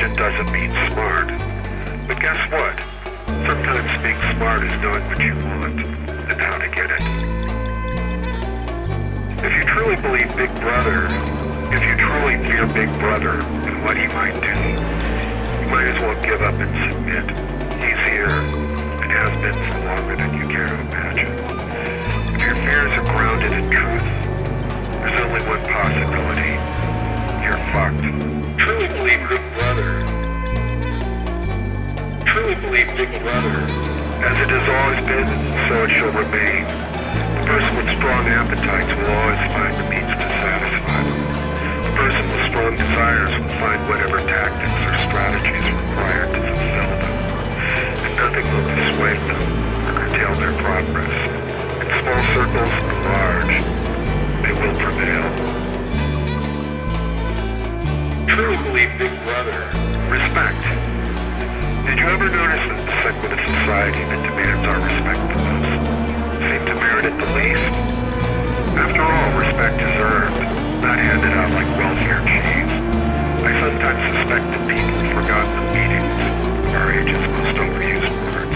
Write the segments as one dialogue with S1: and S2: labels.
S1: Intelligent doesn't mean smart. But guess what? Sometimes being smart is knowing what you want and how to get it. If you truly believe Big Brother, if you truly fear Big Brother and what he might do, you might as well give up and submit. He's here and has been for longer than you care to imagine. If your fears are grounded in truth, fucked. Truly believe Big Brother. Truly believe Big Brother. As it has always been, so it shall remain. The person with strong appetites will always find the means to satisfy them. The person with strong desires will find whatever tactics or strategies required to fulfill them. And nothing will dissuade them or curtail their progress. In small circles or large, they will Believe Big Brother. Respect. Did you ever notice that the segment of society that demands our respect the most seem to merit it the least? After all, respect is earned, not handed out like welfare cheese. I sometimes suspect that people have forgotten the meanings of our age's most overused words.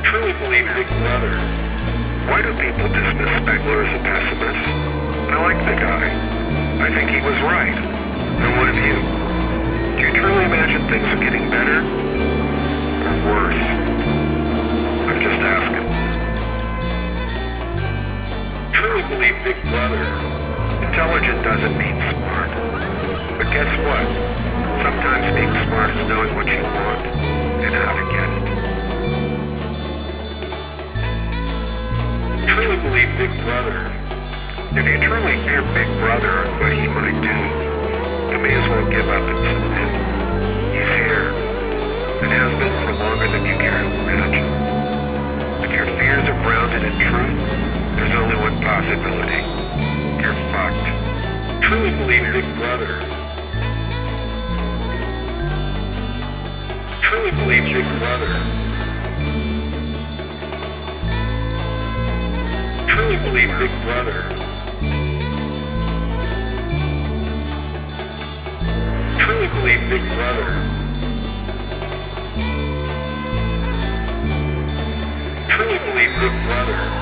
S1: Truly believe Big Brother. Why do people dismiss Spengler as a pessimist? I like the guy. I think he was right. And what of you? Do you truly imagine things are getting better? Or worse? I'm just asking. Truly believe Big Brother. Intelligent doesn't mean smart. But guess what? Sometimes being smart is knowing what you want and how to get it. Truly believe Big Brother. If you truly fear Big Brother and what he might do, you may as well give up and submit. He's here, and has been for longer than you care to imagine. If your fears are grounded in truth, there's only one possibility. You're fucked. Truly believe Big Brother. Truly believe Big Brother. Truly believe Big Brother. Believe Big Brother. Truly believe Big Brother.